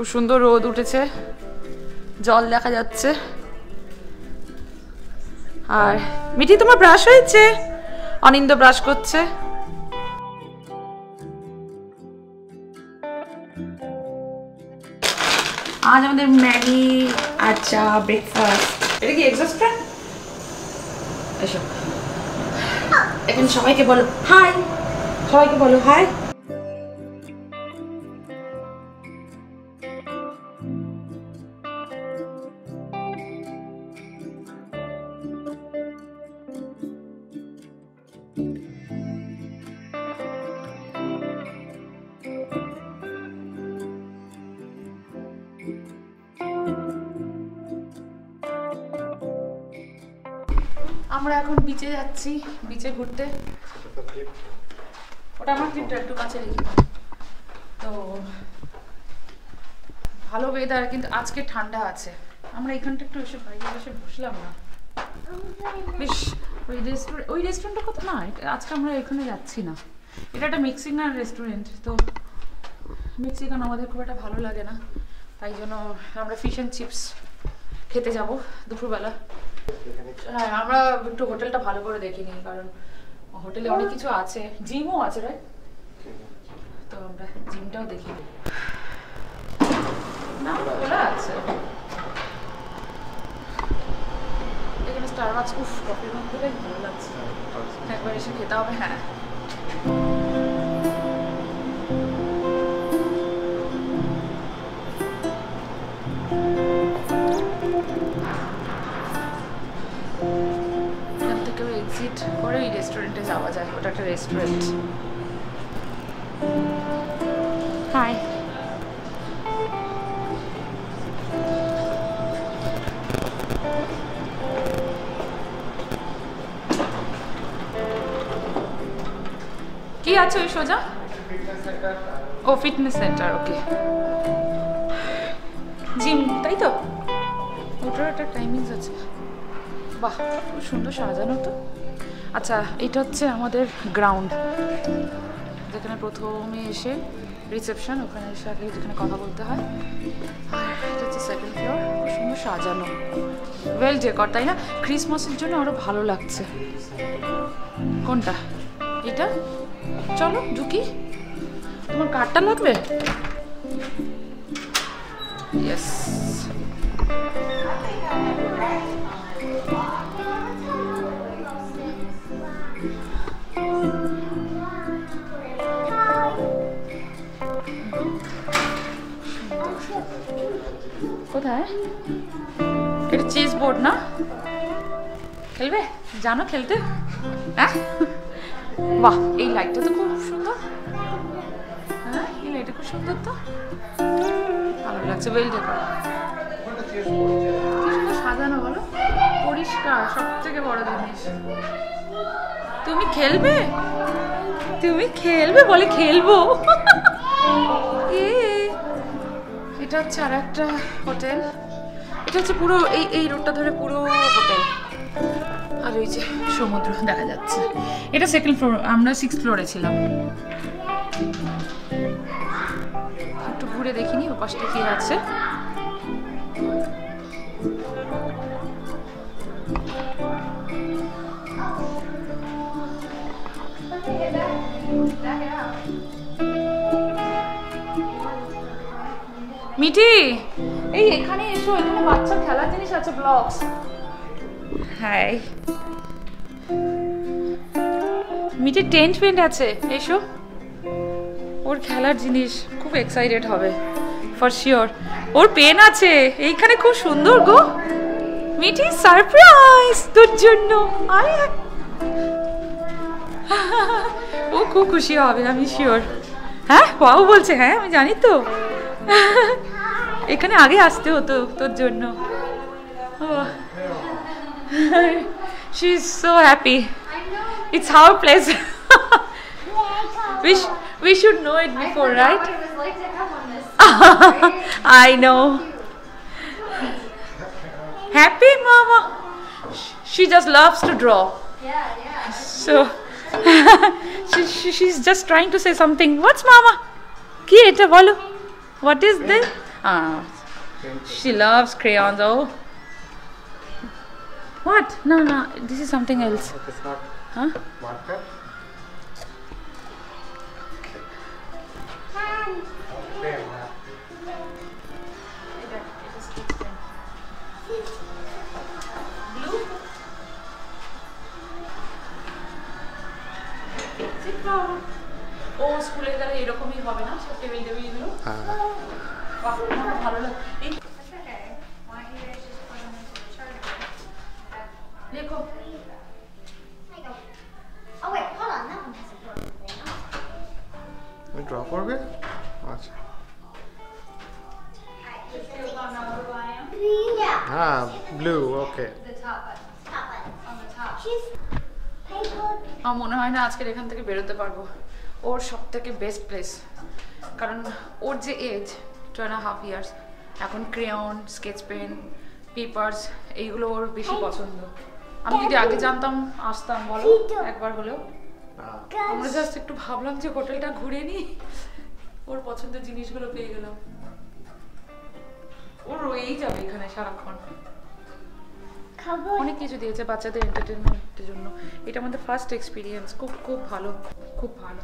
খুব সুন্দর রোদ উঠেছে, জল দেখা যাচ্ছে। আর মিটি তোমার ব্রাশ হয়েছে? অনিন্দ ব্রাশ করছে। আজ আমাদের ম্যাগি চা ব্রেকফাস্ট এটা কি এক্সস্ট এসো। এখানে সবাইকে বলো হাই সবাইকে বলো হাই আমরা এখন বিচে যাচ্ছি বিচে ঘুরতে। ওটা আমার ক্লিপটা একটু কাছে রেখে তো, ভালো ওয়েদার কিন্তু আজকে ঠান্ডা আছে। আমরা এখানটা একটু এসে বাইরে এসে বসলাম না। বেশ, ওই রেস্টুরেন্ট ওই রেস্টুরেন্টটা কত না আজকে আমরা এখানে যাচ্ছি না। এটা একটা মেক্সিকান রেস্টুরেন্ট তো মেক্সিকান আমাদের খুব একটা ভালো লাগে না। তাই জন্য আমরা ফিশ অ্যান্ড চিপস খেতে যাব দুপুরবেলা। হ্যাঁ আমরা একটু হোটেলটা ভালো করে দেখিনি, কারণ হোটেলে অনেক কিছু আছে। জিমও আছে রাইট তো আমরা জিমটাও দেখি না, খোলা আছে। এখানে স্টারবাক্স উফ কফির মধ্যে ভালো লাগছে। একবার এসে খেতে হবে হ্যাঁ। যায় ওটা একটা রেস্টুরেন্ট হাই কি আছে ওই সোজা? ও ফিটনেস সেন্টার ওকে জিম তাই তো? ওটার একটা টাইমিংস আছে। বাহ খুব সুন্দর সাজানো তো। আচ্ছা এটা হচ্ছে আমাদের গ্রাউন্ড যেখানে প্রথমে এসে রিসেপশন ওখানে এসে আগে যেখানে কথা বলতে হয়। এটা হচ্ছে সেকেন্ড ফ্লোর খুব সুন্দর সাজানো। ওয়েল ডেকর তাই না? ক্রিসমাসের জন্য আরও ভালো লাগছে। কোনটা? এটা? চলো, ঢুকি। তোমার কার্ডটা লাগবে? ইয়েস কোথায়? এটা চিজ বোর্ড না? খেলবে? জানো খেলতে? হ্যাঁ? বাহ, এই লাইটটা তো খুব সুন্দর। হ্যাঁ এই লাইটটা খুব সুন্দর তো। ভালো লাগছে ওয়েল ডেকর কি সুন্দর সাজানো, বলো? পরিষ্কার সব থেকে বড় জিনিস। তুমি খেলবে? তুমি খেলবে বলে খেলব। এটা হচ্ছে আর একটা হোটেল। এটা হচ্ছে পুরো এই এই রোডটা ধরে পুরো হোটেল। আর ওই যে সমুদ্র দেখা যাচ্ছে। এটা সেকেন্ড ফ্লোর আমরা সিক্স ফ্লোরে ছিলাম। একটু ঘুরে দেখিনি, ও পাশটা কি আছে। মিঠি! এই এখানে এসো এখানে বাচ্চার খেলার জিনিস আছে blocks hi Mithi tent paint আছে এসো। ওর খেলার জিনিস খুব এক্সাইটেড হবে ফর শিওর ওর পেন আছে এইখানে খুব সুন্দর গো। মিঠি সারপ্রাইজ তোর জন্য। আয়। ও খুব খুশি হবে আমি শিওর হ্যাঁ বাবু বলছে হ্যাঁ আমি জানি তো। এখানে আগে আসতে হতো তোর জন্য she is so happy it's our place we, sh- we should know it before, right? What it was like to come on this. I know. Happy mama. She just loves to draw. Yeah, yeah. So she, she, she's just trying to say something. What's mama? কি এটা বলো What is this? Uh, she loves crayons. Oh. What? No, no. This is something else. It is not Huh? marker. Pen, uh, Blue. ও স্কুলে গেলে এরকমই হবে না সব টেবিল হ্যাঁ বাহ, আমার ভালো লাগে এই? লেখো. Oh. Oh. ড্র করবে আচ্ছা. হ্যাঁ ব্লু ওকে. আমার মনে হয় না আজকের এখান থেকে বেরোতে পারব ওর সব থেকে বেস্ট প্লেস কারণ ওর যে age two and half years এখন ক্রেয়ন স্কেচ পেন পেপার্স এইগুলো ওর বেশি পছন্দ। আমি যদি আগে জানতাম আসতাম বলো একবার হলেও আমরা জাস্ট একটু ভাবলাম যে হোটেলটা ঘুরে নি ওর পছন্দের জিনিসগুলো পেয়ে গেলাম। ও রয়েই যাবে এখানে সারাক্ষণ. অনেক কিছু দিয়েছে বাচ্চাদের এন্টারটেনমেন্টের জন্য। এটা আমাদের ফার্স্ট এক্সপিরিয়েন্স খুব খুব ভালো খুব ভালো।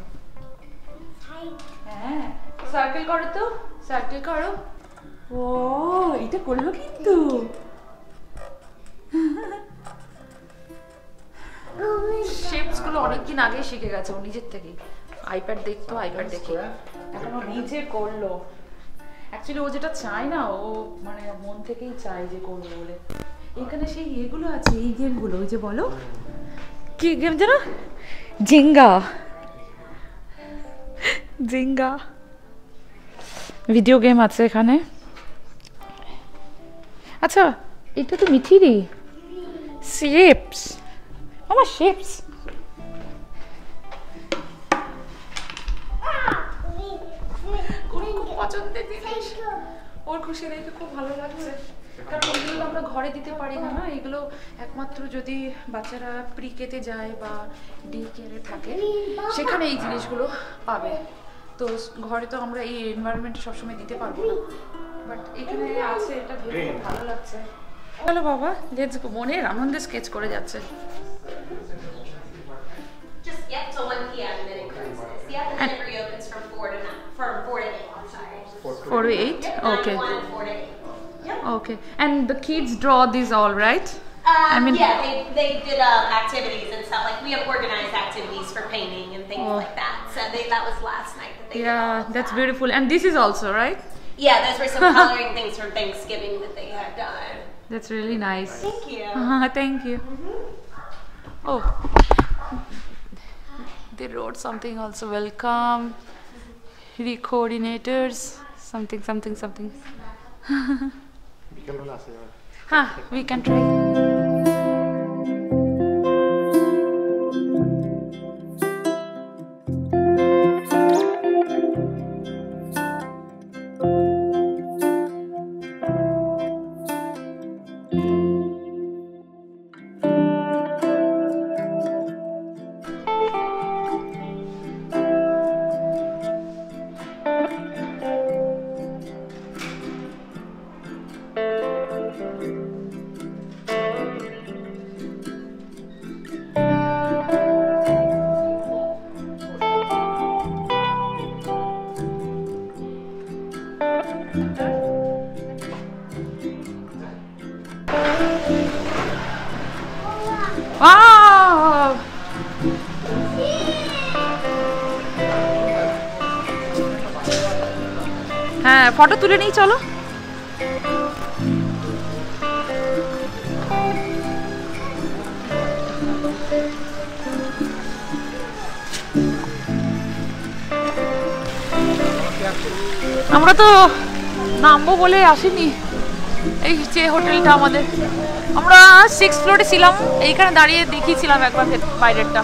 হ্যাঁ সার্কেল করো তো সার্কেল করো। ও এটা করল কিন্তু। শেপসগুলো অনেকদিন আগে শিখে গেছে ও নিজের থেকেই আইপ্যাড দেখতো আইপ্যাড দেখে। এখন ও নিজে করল। অ্যাকচুয়ালি ও যেটা চায় না ও মানে মন থেকেই চায় যে করবে বলে। এখানে সেই ইয়েগুলো আছে এই গেমগুলো ওই যে বলো। কি গেম যেন? জিঙ্গা জিঙ্গা ভিডিও গেম আছে এখানে? আচ্ছা এটা তো মিঠিরি শেপস আমার শেপস খুব পছন্দের জিনিস। ওর খুশি দেখে খুব ভালো লাগছে। কারণ এগুলো আমরা ঘরে দিতে পারি না না? এগুলো একমাত্র যদি বাচ্চারা প্রি কেতে যায় বা ডি কেয়ারে থাকে সেখানে এই জিনিসগুলো পাবে। তো ঘরে তো আমরা এই এনভায়রনমেন্টে সবসময় দিতে পারব না বাট এখানে আছে এটা ভেবে ভালো লাগছে হ্যালো বাবা লেটস গো মনের আনন্দে স্কেচ করে যাচ্ছে Just yep till 1 p.m. and then it closes. Yep, and then it reopens from 4 to 9, from 4 to 8. I'm sorry. Four eight Yep, 9 okay to 1 and 4 to 8. Yep. Okay. And the kids draw these all right? Um, I mean- yeah, they, they did uh, activities and stuff. Like we have organized activities for painting and things Oh. like that. So they, that was last night Yeah, that's beautiful. And this is also, right? Yeah, those were some coloring things from Thanksgiving that they had done. That's really nice. Thank you. Uh, thank you. Mm -hmm. Oh, they wrote something also. Welcome, the coordinators. Something, something, something. huh, we can try. হ্যাঁ photo তুলে নিই, চলো। আমরা তো নামবো বলে আসিনি। এই যে হোটেলটা আমাদের। আমরা সিক্স ফ্লোরে ছিলাম, এইখানে দাঁড়িয়ে দেখিয়েছিলাম একবার বাইরেরটা।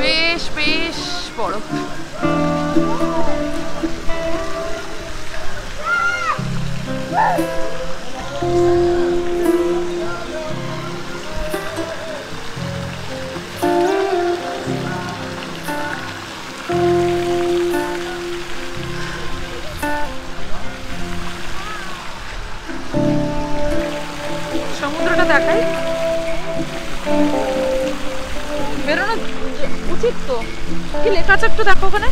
বেশ বেশ বড়। সমুদ্রটা দেখাই। বেরোনো উচিত তো। কি লেখা আছে একটু দেখো ওখানে।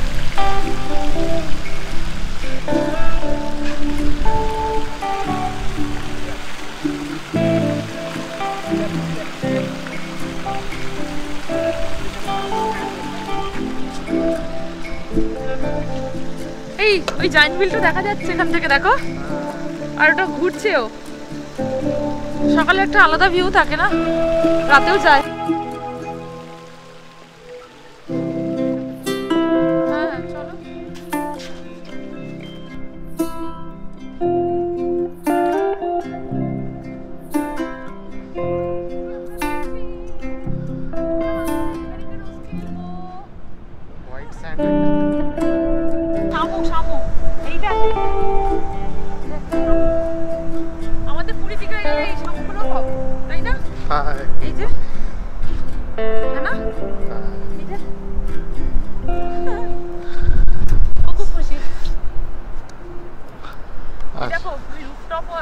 ওই জাইন্ট বিলটা দেখা যাচ্ছে এখান থেকে, দেখো। আর ওটা ঘুরছেও। সকালে একটা আলাদা ভিউ থাকে না? রাতেও যায়।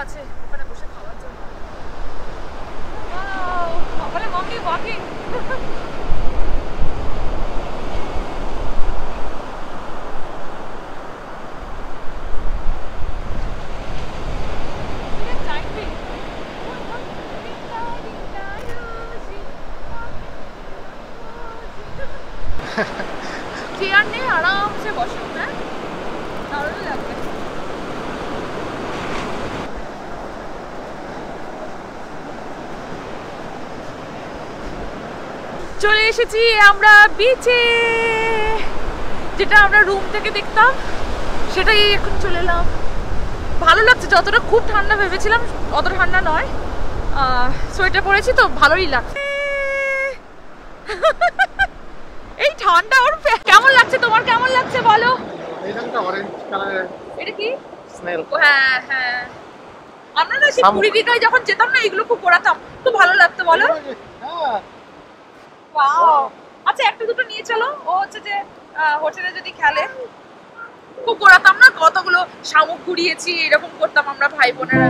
আছে ওখানে বসে খাওয়ার জন্য। ওখানে মম্মি ওয়াকিং চেয়ার নিয়ে আরামসে বসে হ্যাঁ দারুণ লাগবে চলে এসেছি আমরা বিচে যেটা আমরা রুম থেকে দেখতাম সেটাই এখন চলে এলাম। ভালো লাগছে যতটা খুব ঠান্ডা ভেবেছিলাম অত ঠান্ডা নয়। সোয়েটার পরেছি তো ভালোই লাগছে। এই ঠান্ডা ওর কেমন লাগছে তোমার? কেমন লাগছে বলো? এটা কি? হ্যাঁ হ্যাঁ। আমরা না সেই শামুক। পুরী দীঘায় যখন যেতাম না এগুলো খুব পড়াতাম। খুব ভালো লাগতো বলো। হ্যাঁ! আচ্ছা একটা দুটো নিয়ে চলো। ও হচ্ছে যে হোটেলে যদি খেলে। খুব করাতাম না? কতগুলো শামুক ঘুরিয়েছি এরকম করতাম আমরা ভাই বোনেরা।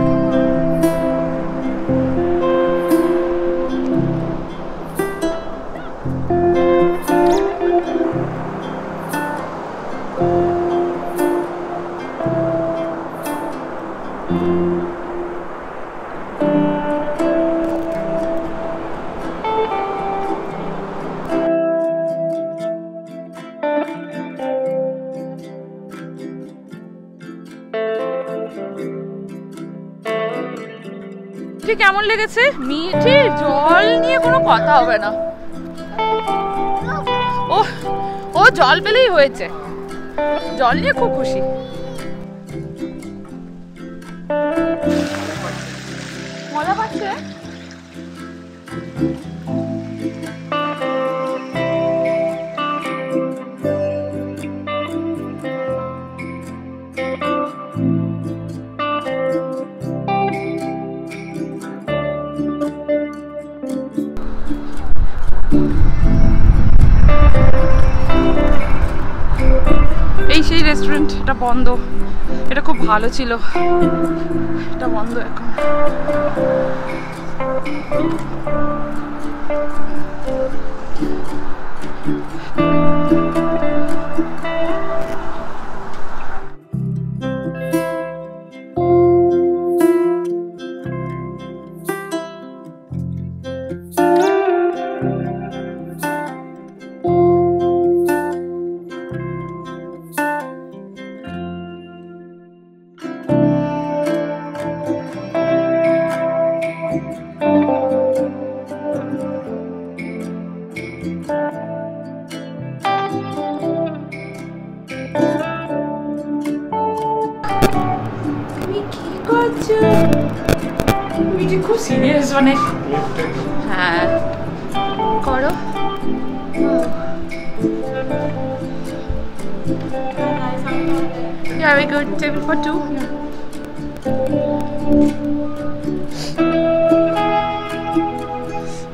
কেমন লেগেছে? মিঠে জল নিয়ে কোনো কথা হবে না। ও ও জল পেলেই হয়েছে। জল নিয়ে খুব খুশি। বন্ধ। এটা খুব ভালো ছিল। এটা বন্ধ এখন।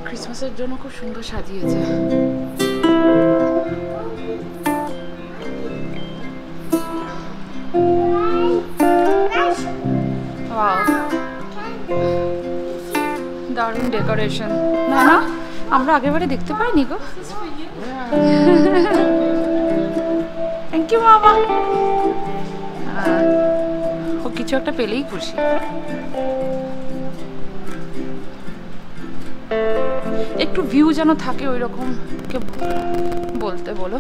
ক্রিসমাসের জন্য খুব সুন্দর সাজিয়েছে। দারুণ ডেকোরেশন। না না, আমরা আগেরবারে দেখতে পাইনি গো। থ্যাংক ইউ ও হোক কিছু একটা পেলেই খুশি। একটু ভিউ যেন থাকে ওই রকম বলতে বলো।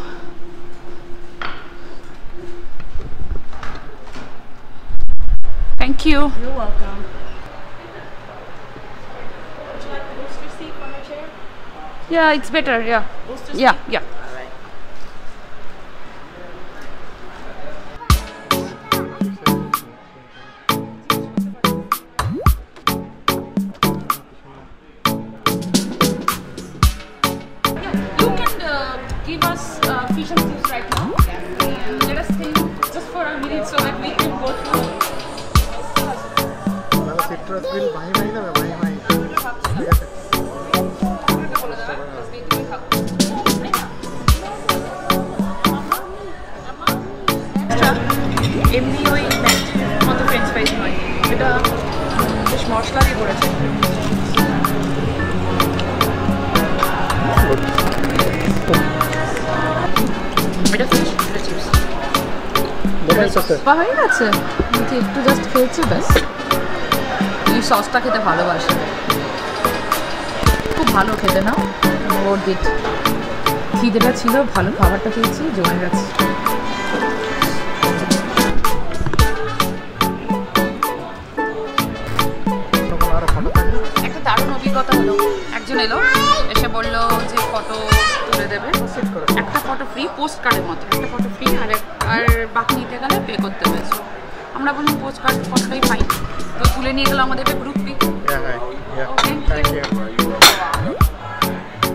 Thank you yeah it's better yeah বা হয়ে গেছে। একটু জাস্ট খেয়েছি ব্যাস। এই সসটা খেতে ভালোবাসে। খুব ভালো খেতে না? ওর দিট খিদেটা ছিল ভালো খাবারটা খেয়েছি জমে গেছে একটা দারুণ অভিজ্ঞতা হলো। একজন এলো। এসে বলল যে ফটো তুলে দেবে। একটা ফটো ফ্রি পোস্ট কার্ডের মতো একটা ফটো ফ্রি আর আর বাকি নিতে গেলে পে করতে হবে আমরা বললাম পোস্ট কার্ড ফটোটাই পাই তো তুলে নিয়ে গেলো আমাদের গ্রুপ পিক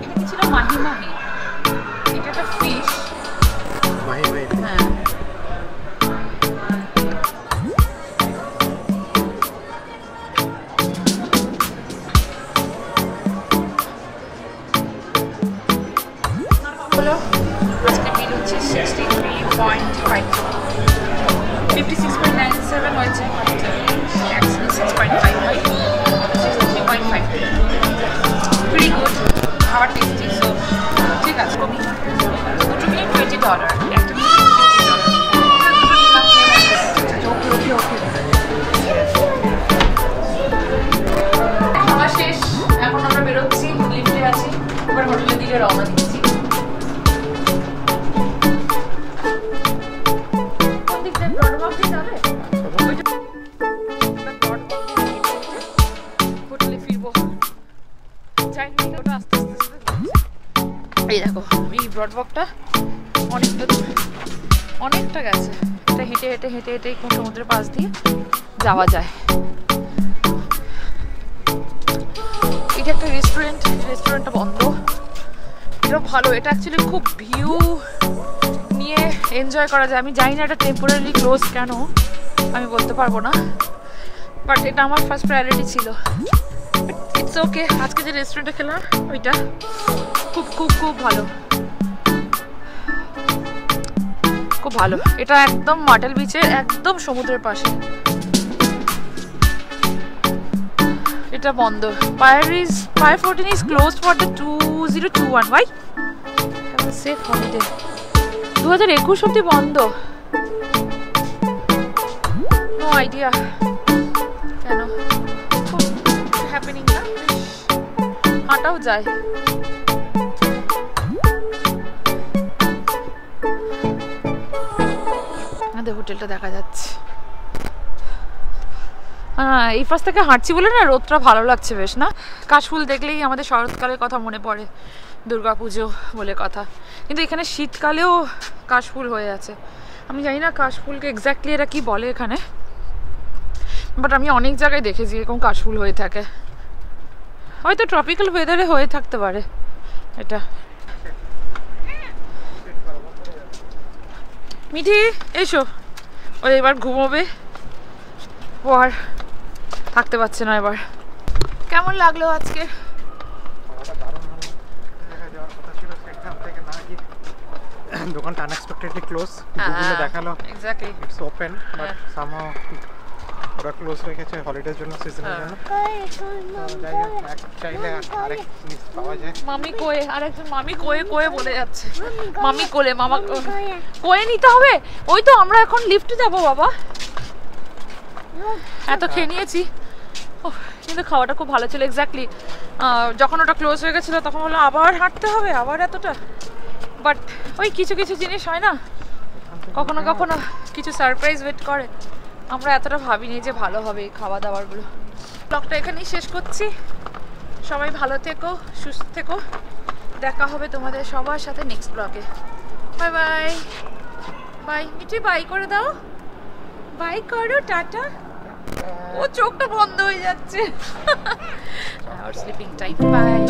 কি ছিল Mahi Mahi 56.97 oil six point five five. হেঁটে হেঁটে হেঁটে হেঁটে কোন সমুদ্রের পাশ দিয়ে যাওয়া যায়। এটা একটা রেস্টুরেন্ট রেস্টুরেন্টটা বন্ধ। এটা ভালো, এটা অ্যাকচুয়ালি খুব ভিউ নিয়ে এনজয় করা যায়। আমি জানি না এটা টেম্পোরারি ক্লোজ কেন, আমি বলতে পারব না। বাট এটা আমার ফার্স্ট প্রায়োরিটি ছিল। ইটস ওকে আজকে যে রেস্টুরেন্টে খেলাম, ওইটা খুব খুব খুব ভালো। ভালো। এটা একদম মাটেল বিচের একদম সমুদ্রের পাশে। এটা বন্ধ। Pier is pier fourteen is close for the two zero two one why safe holiday দু হাজার একুশ অব্দি বন্ধ। নো আইডিয়া কেন? খুব হ্যাপেনিং না? হাঁটাও যায়। আমাদের হোটেলটা দেখা যাচ্ছে। হ্যাঁ এই পাশ থেকে হাঁটছি বলে না রোদটা ভালো লাগছে বেশ, না? কাশফুল দেখলেই আমাদের শরৎকালের কথা মনে পড়ে, দুর্গাপুজো বলে কথা। কিন্তু এখানে শীতকালেও কাশফুল হয়ে আছে। আমি জানি না কাশফুলকে এক্স্যাক্টলি এরা কি বলে এখানে বাট আমি অনেক জায়গায় দেখেছি এরকম কাশফুল হয়ে থাকে। হয়তো ট্রপিক্যাল ওয়েদারে হয়ে থাকতে পারে এটা। মিঠি এসো। ও এবার ঘুমোবে। ও আর থাকতে পারছে না এবার। কেমন লাগল আজকে? দোকানটা আনএক্সপেক্টেডলি ক্লোজ গুগলে দেখাল। এক্স্যাক্টলি ইটস ওপেন বাট হ্যাঁ। সামহাও ওরা ক্লোজ রেখেছে হলিডের জন্য সিজনের হ্যাঁ। জন্য। যাই হোক চাইলে আরেক জিনিস পাওয়া যায়। মামি কোয়ে আরেকজন মামি কোয়ে কোয়ে বলে যাচ্ছে। মামি কোলে মামা. কোয়ে। নিতে হবে? ওই তো আমরা এখন লিফটে যাব বাবা। এত খেয়ে নিয়েছি। উফ, কিন্তু খাওয়াটা খুব ভালো ছিল এক্স্যাক্টলি যখন ওটা ক্লোজ হয়ে গেছিল তখন বলল আবার হাঁটতে হবে আবার এতটা? বাট ওই কিছু কিছু জিনিস হয় না। কখনো কখনো কিছু সারপ্রাইজ ওয়েট করে। আমরা এতটা ভাবিনি যে ভালো হবে খাওয়া দাওয়ারগুলো ব্লগটা এখানেই শেষ করছি। সবাই ভালো থেকো, সুস্থ থেকো। দেখা হবে তোমাদের সবার সাথে নেক্সট ব্লগে bye bye bye Mithi bye করে দাও। বাই করো, টাটা। ও, চোখটা বন্ধ হয়ে যাচ্ছে। Are sleeping time by